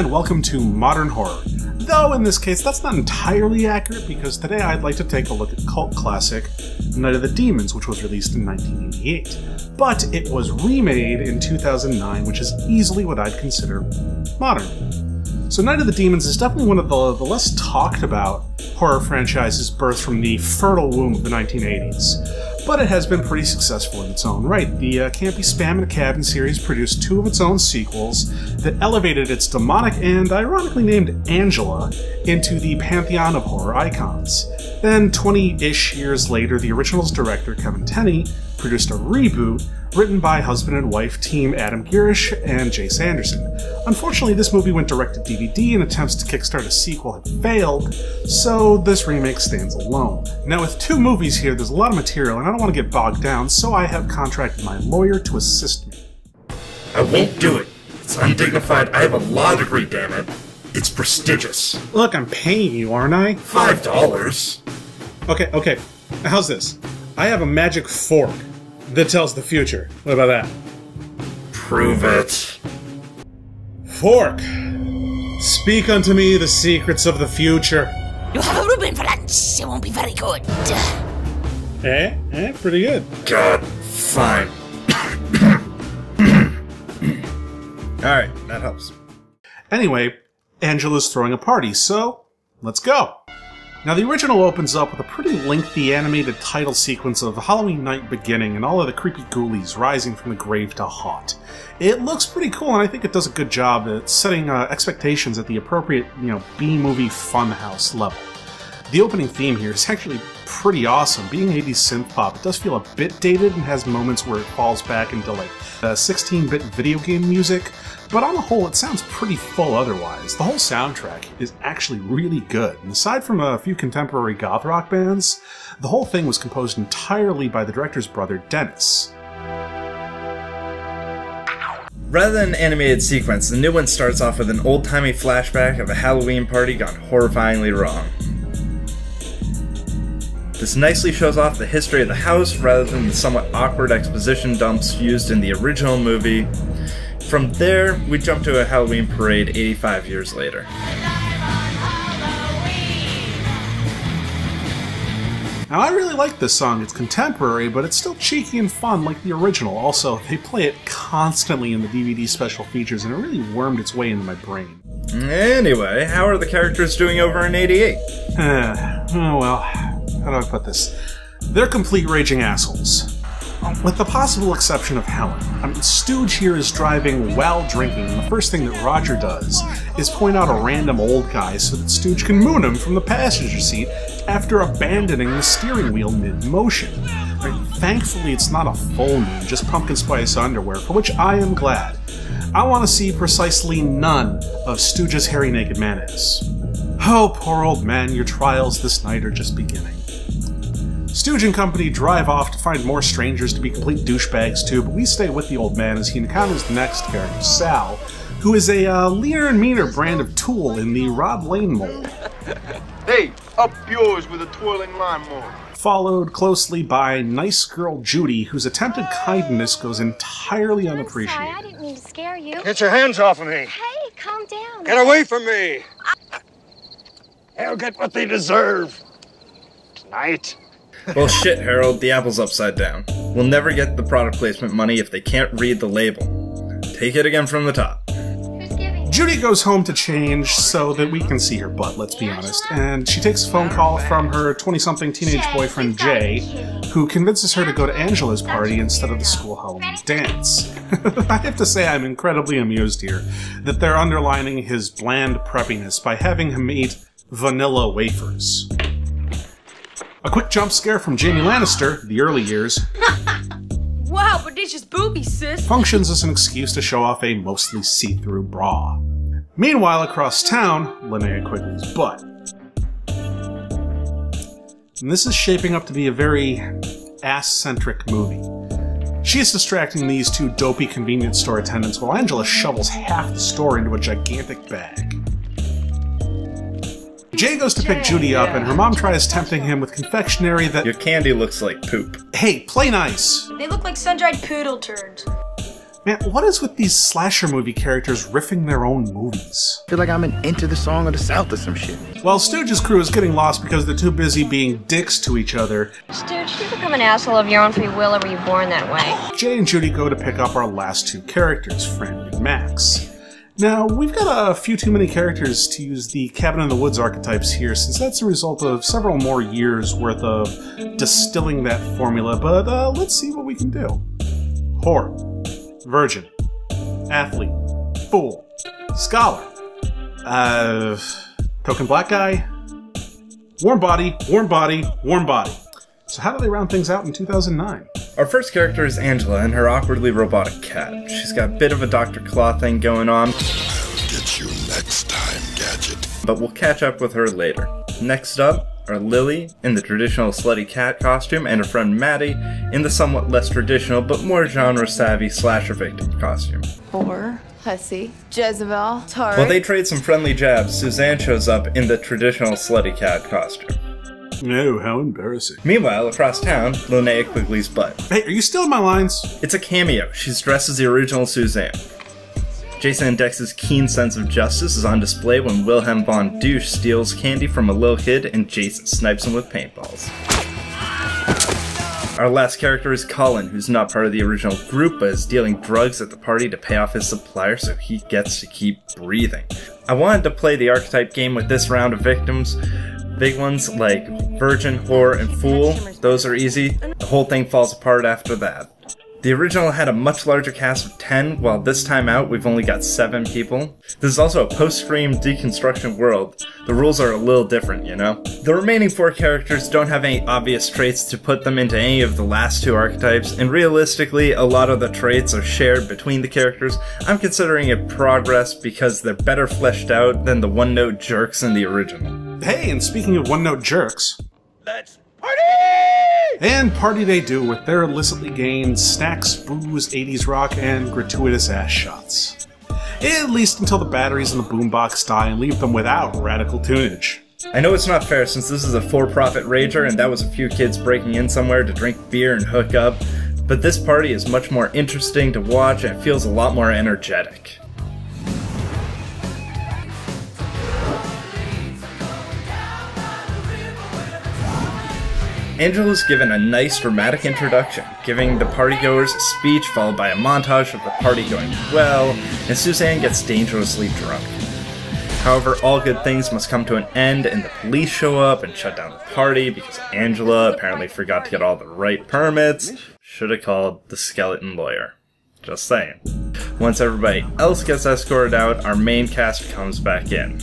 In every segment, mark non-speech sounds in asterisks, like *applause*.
and welcome to Modern Horror. Though in this case, that's not entirely accurate because today I'd like to take a look at cult classic Night of the Demons, which was released in 1988. But it was remade in 2009, which is easily what I'd consider modern. So Night of the Demons is definitely one of the, the less talked about horror franchises birthed from the fertile womb of the 1980s but it has been pretty successful in its own right. The uh, Campy Spam in a Cabin series produced two of its own sequels that elevated its demonic and ironically named Angela into the pantheon of horror icons. Then, 20 ish years later, the original's director, Kevin Tenney, produced a reboot written by husband and wife team Adam Gierasch and Jace Anderson. Unfortunately, this movie went direct to DVD and attempts to kickstart a sequel have failed, so this remake stands alone. Now, with two movies here, there's a lot of material and I don't want to get bogged down, so I have contracted my lawyer to assist me. I won't do it. It's undignified. I have a law degree, damn it. It's prestigious. Look, I'm paying you, aren't I? Five dollars. Okay, okay. How's this? I have a magic fork that tells the future. What about that? Prove it. Fork! Speak unto me the secrets of the future. You have a Reuben for lunch. It won't be very good. Eh? Eh? Pretty good. God, fine. *coughs* Alright, that helps. Anyway, Angela's throwing a party, so let's go. Now, the original opens up with a pretty lengthy animated title sequence of Halloween night beginning and all of the creepy ghoulies rising from the grave to haunt. It looks pretty cool, and I think it does a good job at setting uh, expectations at the appropriate, you know, B-movie funhouse level. The opening theme here is *laughs* actually pretty awesome. Being 80s synth pop, it does feel a bit dated and has moments where it falls back into like 16-bit video game music, but on the whole, it sounds pretty full otherwise. The whole soundtrack is actually really good, and aside from a few contemporary goth rock bands, the whole thing was composed entirely by the director's brother, Dennis. Rather than an animated sequence, the new one starts off with an old timey flashback of a Halloween party gone horrifyingly wrong. This nicely shows off the history of the house rather than the somewhat awkward exposition dumps used in the original movie. From there, we jump to a Halloween parade 85 years later. Now, I really like this song. It's contemporary, but it's still cheeky and fun like the original. Also, they play it constantly in the DVD special features, and it really wormed its way into my brain. Anyway, how are the characters doing over in 88? *sighs* oh, well, how do I put this? They're complete raging assholes. Um, with the possible exception of Helen. I mean, Stooge here is driving while drinking, and the first thing that Roger does is point out a random old guy so that Stooge can moon him from the passenger seat after abandoning the steering wheel mid-motion. Thankfully, it's not a full moon, just pumpkin spice underwear, for which I am glad. I want to see precisely none of Stooge's hairy naked man-ass. Oh, poor old man, your trials this night are just beginning. Stooge and company drive off to find more strangers to be complete douchebags too, but we stay with the old man as he encounters the next character, Sal, who is a uh, leaner and meaner brand of tool in the Rob Lane mold. hey, up yours with a twirling lawnmower. Followed closely by nice girl Judy, whose attempted kindness goes entirely unappreciated. I'm sorry, I didn't mean to scare you. Get your hands off of me. Hey, calm down. Get away from me. They'll get what they deserve. Tonight. Well, shit, Harold, the apple's upside down. We'll never get the product placement money if they can't read the label. Take it again from the top. Judy goes home to change so that we can see her butt, let's be honest, and she takes a phone call from her 20 something teenage boyfriend Jay, who convinces her to go to Angela's party instead of the school Halloween dance. *laughs* I have to say, I'm incredibly amused here that they're underlining his bland preppiness by having him eat vanilla wafers. A quick jump scare from Jaime Lannister, the early years. *laughs* wow, prodigious booby, sis! Functions as an excuse to show off a mostly see-through bra. Meanwhile, across town, Linnea Quigley's butt. And this is shaping up to be a very ass-centric movie. She is distracting these two dopey convenience store attendants while Angela shovels half the store into a gigantic bag. Jay goes to pick Judy up, and her mom tries tempting him with confectionery that. Your candy looks like poop. Hey, play nice! They look like sun dried poodle turds. Man, what is with these slasher movie characters riffing their own movies? I feel like I'm in Into the Song of the South or some shit. While Stooges' crew is getting lost because they're too busy being dicks to each other, Stooge, you become an asshole of your own free will, or were you born that way? Jay and Judy go to pick up our last two characters, Franny and Max. Now, we've got a few too many characters to use the Cabin in the Woods archetypes here, since that's a result of several more years worth of distilling that formula, but uh, let's see what we can do. Whore, virgin, athlete, fool, scholar, uh, token black guy, warm body, warm body, warm body. So, how do they round things out in 2009? Our first character is Angela and her awkwardly robotic cat. She's got a bit of a Dr. Claw thing going on, Get you next time, Gadget. but we'll catch up with her later. Next up are Lily in the traditional slutty cat costume and her friend Maddie in the somewhat less traditional but more genre savvy slasher victim costume. Or hussy, Jezebel, Tart. While they trade some friendly jabs, Suzanne shows up in the traditional slutty cat costume. No, how embarrassing. Meanwhile, across town, Linnea Quigley's butt. Hey, are you still in my lines? It's a cameo. She's dressed as the original Suzanne. Jason and Dex's keen sense of justice is on display when Wilhelm von Douche steals candy from a little kid and Jason snipes him with paintballs. Our last character is Colin, who's not part of the original group but is dealing drugs at the party to pay off his supplier so he gets to keep breathing. I wanted to play the archetype game with this round of victims. Big ones like Virgin, Whore, and Fool, those are easy. The whole thing falls apart after that. The original had a much larger cast of 10, while this time out we've only got 7 people. This is also a post-Scream deconstruction world. The rules are a little different, you know? The remaining 4 characters don't have any obvious traits to put them into any of the last two archetypes, and realistically, a lot of the traits are shared between the characters. I'm considering it progress because they're better fleshed out than the one-note jerks in the original. Hey, and speaking of one note jerks, Let's party! and party they do with their illicitly gained snacks, booze, 80s rock, and gratuitous ass shots. At least until the batteries in the boombox die and leave them without radical tunage. I know it's not fair since this is a for-profit rager and that was a few kids breaking in somewhere to drink beer and hook up, but this party is much more interesting to watch and it feels a lot more energetic. Angela's given a nice dramatic introduction, giving the partygoers a speech followed by a montage of the party going well, and Suzanne gets dangerously drunk. However, all good things must come to an end, and the police show up and shut down the party because Angela apparently forgot to get all the right permits. Should have called the skeleton lawyer. Just saying. Once everybody else gets escorted out, our main cast comes back in.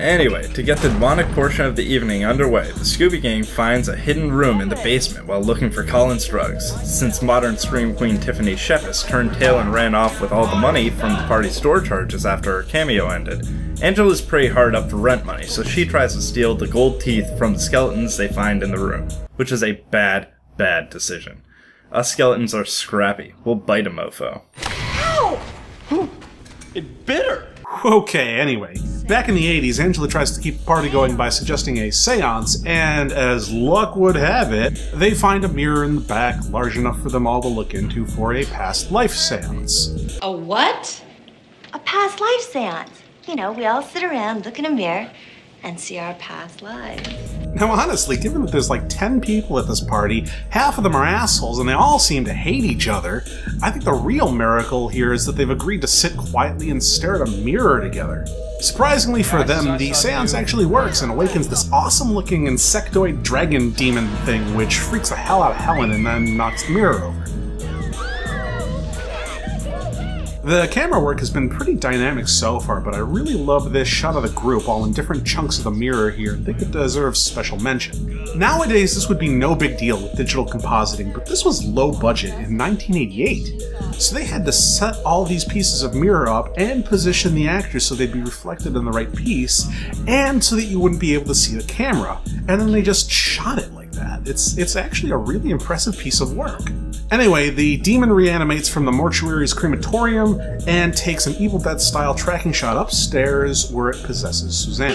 Anyway, to get the demonic portion of the evening underway, the Scooby Gang finds a hidden room in the basement while looking for Colin's drugs. Since modern Scream Queen Tiffany Shepis turned tail and ran off with all the money from the party store charges after her cameo ended, Angela's pretty hard up for rent money, so she tries to steal the gold teeth from the skeletons they find in the room, which is a bad, bad decision. Us skeletons are scrappy. We'll bite a mofo. It bit her! Okay, anyway, back in the 80s, Angela tries to keep the party going by suggesting a seance, and as luck would have it, they find a mirror in the back large enough for them all to look into for a past life seance. A what? A past life seance. You know, we all sit around, look in a mirror, and see our past lives. Now, honestly, given that there's like 10 people at this party, half of them are assholes, and they all seem to hate each other, I think the real miracle here is that they've agreed to sit quietly and stare at a mirror together. Surprisingly for them, the seance actually works and awakens this awesome looking insectoid dragon demon thing, which freaks the hell out of Helen and then knocks the mirror over. The camera work has been pretty dynamic so far, but I really love this shot of the group all in different chunks of the mirror here and think it deserves special mention. Nowadays, this would be no big deal with digital compositing, but this was low budget in 1988. So they had to set all these pieces of mirror up and position the actors so they'd be reflected in the right piece, and so that you wouldn't be able to see the camera. And then they just shot it like that. It's it's actually a really impressive piece of work. Anyway, the demon reanimates from the mortuary's crematorium and takes an Evil Dead style tracking shot upstairs where it possesses Suzanne.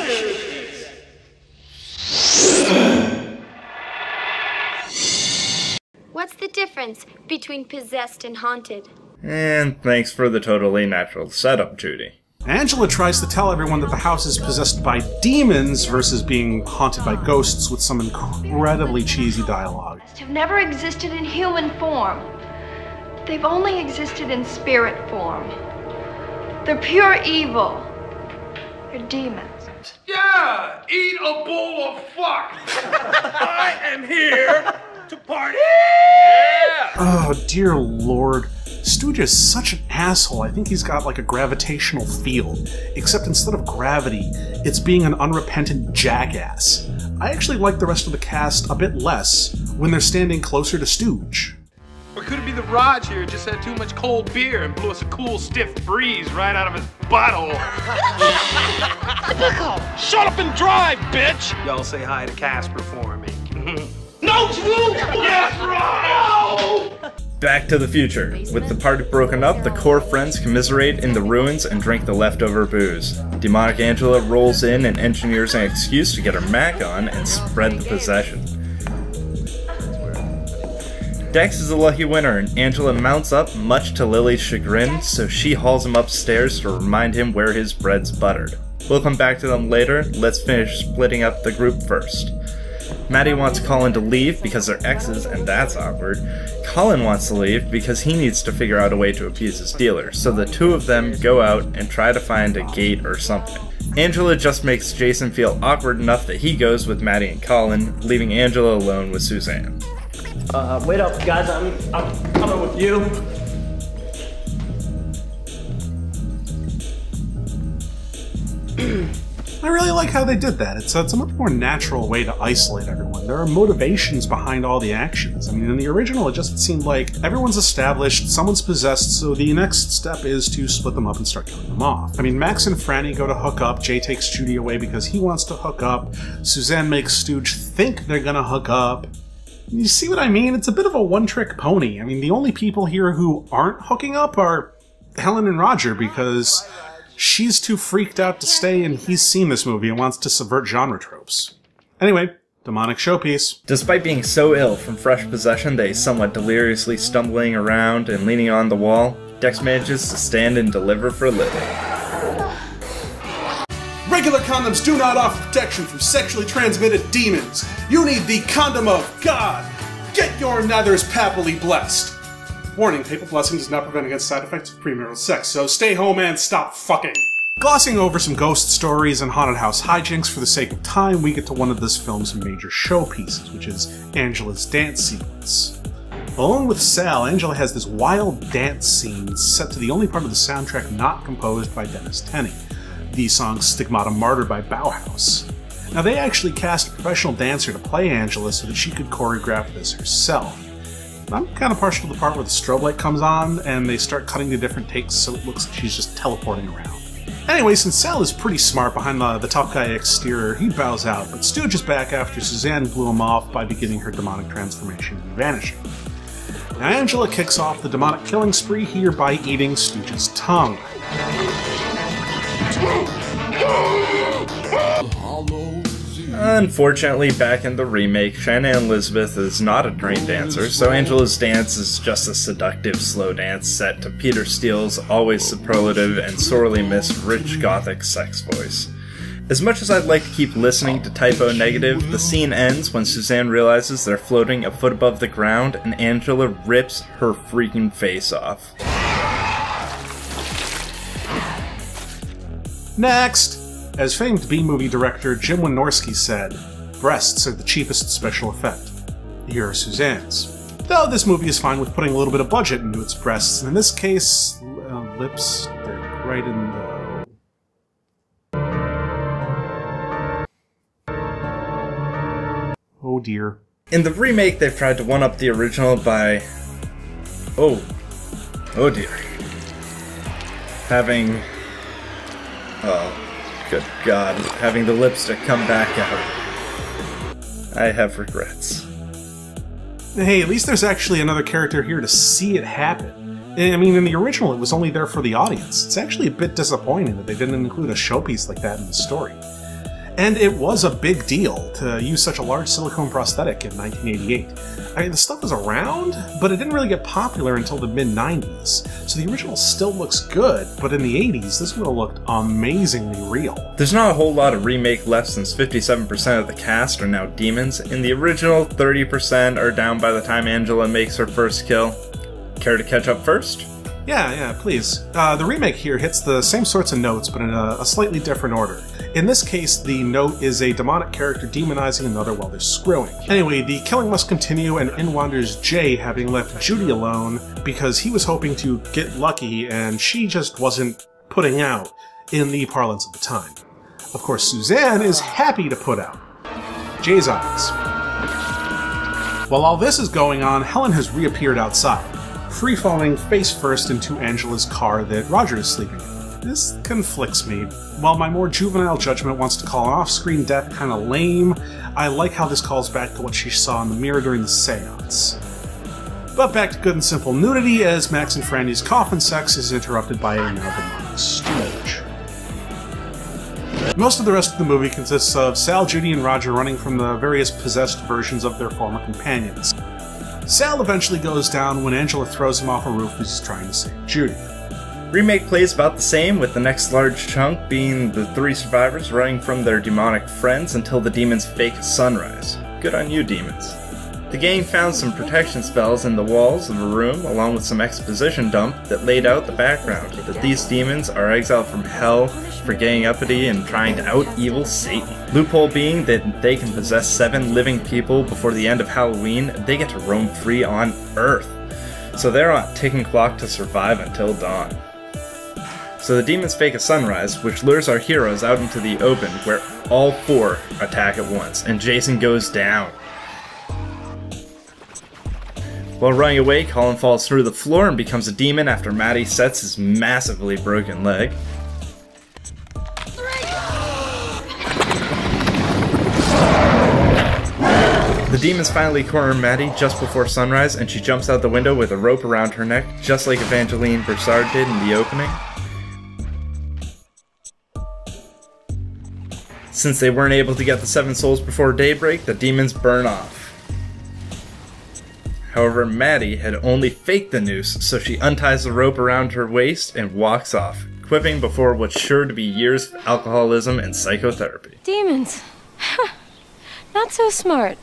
What's the difference between possessed and haunted? And thanks for the totally natural setup, Judy. Angela tries to tell everyone that the house is possessed by demons versus being haunted by ghosts with some incredibly cheesy dialogue. Have never existed in human form. They've only existed in spirit form. They're pure evil. They're demons. Yeah, eat a bowl of fuck. *laughs* I am here to party. Oh, dear lord. Stooge is such an asshole. I think he's got like a gravitational field. Except instead of gravity, it's being an unrepentant jackass. I actually like the rest of the cast a bit less when they're standing closer to Stooge. Or could it be the Raj here just had too much cold beer and blew us a cool stiff breeze right out of his butthole? *laughs* Shut up and drive, bitch! Y'all say hi to Casper for me. *laughs* no, Swoop! *laughs* Yes, right! Back to the future. With the party broken up, the core friends commiserate in the ruins and drink the leftover booze. Demonic Angela rolls in and engineers an excuse to get her Mac on and spread the possession. Dex is a lucky winner, and Angela mounts up, much to Lily's chagrin, so she hauls him upstairs to remind him where his bread's buttered. We'll come back to them later, let's finish splitting up the group first. Maddie wants Colin to leave because they're exes, and that's awkward. Colin wants to leave because he needs to figure out a way to appease his dealer, so the two of them go out and try to find a gate or something. Angela just makes Jason feel awkward enough that he goes with Maddie and Colin, leaving Angela alone with Suzanne. Uh, wait up, guys. I'm, I'm coming with you. *clears throat* I really like how they did that. It's, uh, it's a much more natural way to isolate everyone. There are motivations behind all the actions. I mean, in the original, it just seemed like everyone's established, someone's possessed, so the next step is to split them up and start killing them off. I mean, Max and Franny go to hook up, Jay takes Judy away because he wants to hook up, Suzanne makes Stooge think they're gonna hook up. You see what I mean? It's a bit of a one trick pony. I mean, the only people here who aren't hooking up are Helen and Roger because she's too freaked out to stay and he's seen this movie and wants to subvert genre tropes. Anyway, demonic showpiece. Despite being so ill from fresh possession that he's somewhat deliriously stumbling around and leaning on the wall, Dex manages to stand and deliver for a living. Regular condoms do not offer protection from sexually transmitted demons. You need the condom of God. Get your nethers papally blessed. Warning, papal blessing does not prevent against side effects of premarital sex, so stay home and stop fucking. Glossing over some ghost stories and haunted house hijinks for the sake of time, we get to one of this film's major showpieces, which is Angela's dance sequence. Along with Sal, Angela has this wild dance scene set to the only part of the soundtrack not composed by Dennis Tenney the song Stigmata Martyr by Bauhaus. Now, they actually cast a professional dancer to play Angela so that she could choreograph this herself. I'm kind of partial to the part where the strobe light comes on and they start cutting to different takes so it looks like she's just teleporting around. Anyway, since Sal is pretty smart behind the, the tough guy exterior, he bows out, but Stooge is back after Suzanne blew him off by beginning her demonic transformation and vanishing. Now, Angela kicks off the demonic killing spree here by eating Stooge's tongue. Unfortunately, back in the remake, Shannon Elizabeth is not a trained dancer, so Angela's dance is just a seductive slow dance set to Peter Steele's always superlative and sorely missed rich gothic sex voice. As much as I'd like to keep listening to Type O Negative, the scene ends when Suzanne realizes they're floating a foot above the ground and Angela rips her freaking face off. Next! As famed B movie director Jim Wynorski said, breasts are the cheapest special effect. Here are Suzanne's. Though this movie is fine with putting a little bit of budget into its breasts, and in this case, uh, lips, they're right in the. Oh dear. In the remake, they've tried to one up the original by. Oh. Oh dear. Having. Oh. Good God, having the lipstick come back out. I have regrets. Hey, at least there's actually another character here to see it happen. I mean, in the original, it was only there for the audience. It's actually a bit disappointing that they didn't include a showpiece like that in the story. And it was a big deal to use such a large silicone prosthetic in 1988. I mean, the stuff was around, but it didn't really get popular until the mid 90s. So the original still looks good, but in the 80s, this would have looked amazingly real. There's not a whole lot of remake left since 57% of the cast are now demons. In the original, 30% are down by the time Angela makes her first kill. Care to catch up first? Yeah, yeah, please. Uh, the remake here hits the same sorts of notes, but in a, a, slightly different order. In this case, the note is a demonic character demonizing another while they're screwing. Anyway, the killing must continue, and in wanders Jay, having left Judy alone because he was hoping to get lucky, and she just wasn't putting out, in the parlance of the time. Of course, Suzanne is happy to put out. Jay's eyes. While all this is going on, Helen has reappeared outside free falling face first into Angela's car that Roger is sleeping in. This conflicts me. While my more juvenile judgment wants to call an off screen death kinda lame, I like how this calls back to what she saw in the mirror during the seance. But back to good and simple nudity as Max and Franny's coffin sex is interrupted by a now demonic stooge. Most of the rest of the movie consists of Sal, Judy, and Roger running from the various possessed versions of their former companions. Sal eventually goes down when Angela throws him off a roof as he's trying to save Judy. Remake plays about the same, with the next large chunk being the three survivors running from their demonic friends until the demons fake sunrise. Good on you, demons. The game found some protection spells in the walls of a room, along with some exposition dump that laid out the background that these demons are exiled from hell for getting uppity and trying to out evil Satan. Loophole being that they can possess seven living people before the end of Halloween, they get to roam free on Earth. So they're on ticking clock to survive until dawn. So the demons fake a sunrise, which lures our heroes out into the open, where all four attack at once, and Jason goes down. While running away, Colin falls through the floor and becomes a demon after Maddie sets his massively broken leg. The demons finally corner Maddie just before sunrise, and she jumps out the window with a rope around her neck, just like Evangeline Broussard did in the opening. Since they weren't able to get the seven souls before daybreak, the demons burn off. However, Maddie had only faked the noose, so she unties the rope around her waist and walks off, quipping before what's sure to be years of alcoholism and psychotherapy. Demons. *laughs* Not so smart.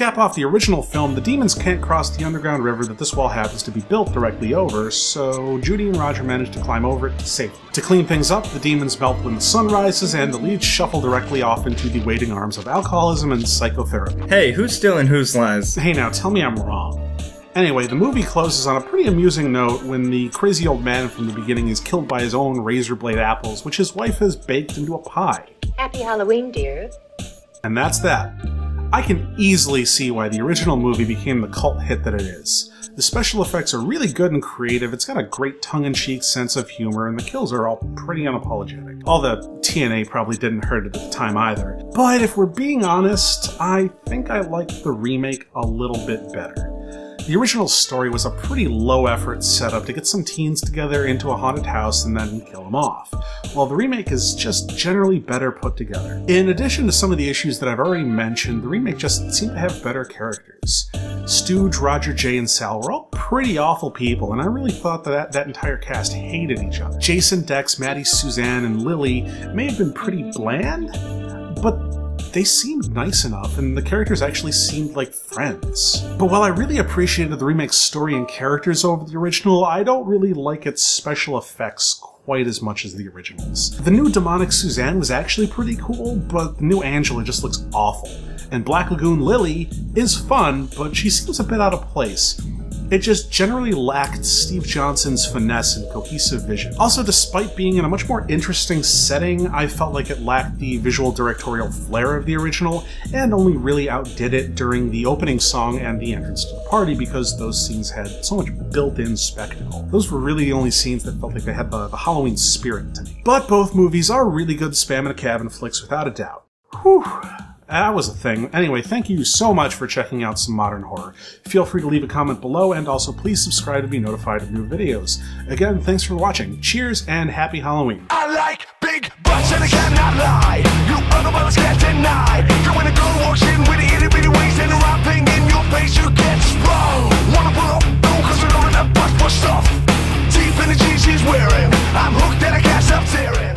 Cap off the original film, the demons can't cross the underground river that this wall happens to be built directly over, so Judy and Roger manage to climb over it safely. To clean things up, the demons melt when the sun rises, and the leads shuffle directly off into the waiting arms of alcoholism and psychotherapy. Hey, who's stealing whose lines? Hey now, tell me I'm wrong. Anyway, the movie closes on a pretty amusing note when the crazy old man from the beginning is killed by his own razor blade apples, which his wife has baked into a pie. Happy Halloween, dear. And that's that. I can easily see why the original movie became the cult hit that it is. The special effects are really good and creative, it's got a great tongue-in-cheek sense of humor, and the kills are all pretty unapologetic. All the TNA probably didn't hurt it at the time either. But if we're being honest, I think I like the remake a little bit better. The original story was a pretty low effort setup to get some teens together into a haunted house and then kill them off, while the remake is just generally better put together. In addition to some of the issues that I've already mentioned, the remake just seemed to have better characters. Stooge, Roger, Jay, and Sal were all pretty awful people, and I really thought that that entire cast hated each other. Jason, Dex, Maddie, Suzanne, and Lily may have been pretty bland, but they seemed nice enough, and the characters actually seemed like friends. But while I really appreciated the remake's story and characters over the original, I don't really like its special effects quite as much as the originals. The new demonic Suzanne was actually pretty cool, but the new Angela just looks awful. And Black Lagoon Lily is fun, but she seems a bit out of place. It just generally lacked Steve Johnson's finesse and cohesive vision. Also, despite being in a much more interesting setting, I felt like it lacked the visual directorial flair of the original, and only really outdid it during the opening song and the entrance to the party because those scenes had so much built-in spectacle. Those were really the only scenes that felt like they had the, the Halloween spirit to me. But both movies are really good spam in a cabin flicks without a doubt. Whew. That was a thing. Anyway, thank you so much for checking out some modern horror. Feel free to leave a comment below, and also please subscribe to be notified of new videos. Again, thanks for watching. Cheers and happy Halloween. I like big butts and I cannot lie. You can't deny. You when a girl walks in with itty bitty waist and a in your face, you get sprung. Wanna pull up, no, cause we for stuff. Deep in the jeans she's wearing, I'm hooked and I can't stop tearing.